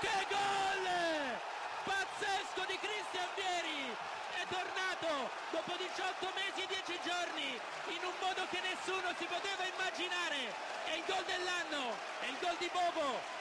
Che gol! Pazzesco di Cristian Vieri! È tornato dopo 18 mesi e 10 giorni in un modo che nessuno si poteva immaginare. È il gol dell'anno, è il gol di Bobo,